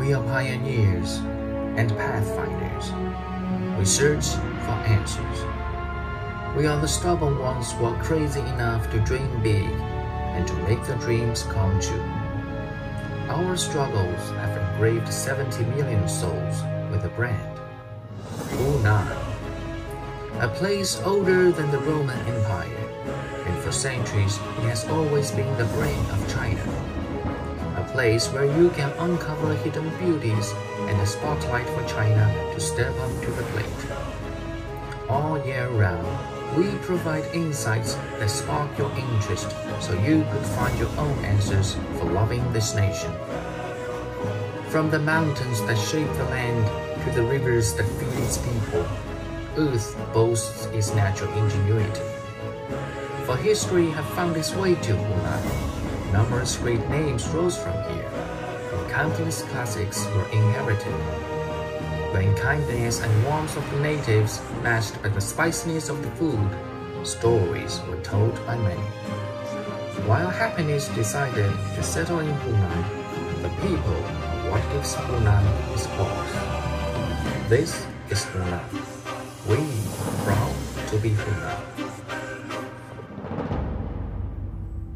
We are pioneers and pathfinders. We search for answers. We are the stubborn ones who are crazy enough to dream big and to make their dreams come true. Our struggles have engraved 70 million souls with a brand. Hunan, a place older than the Roman Empire, and for centuries it has always been the brain of China. A place where you can uncover hidden beauties and a spotlight for China to step up to the plate. All year round, we provide insights that spark your interest so you could find your own answers for loving this nation. From the mountains that shape the land to the rivers that feed its people, Earth boasts its natural ingenuity. For history have found its way to Hunan. Numerous great names rose from here, and countless classics were inherited. When kindness and warmth of the natives matched by the spiciness of the food, stories were told by many. While happiness decided to settle in Hunan, the people are what gives Hunan its pulse. This is Hunan. We are proud to be Hunan.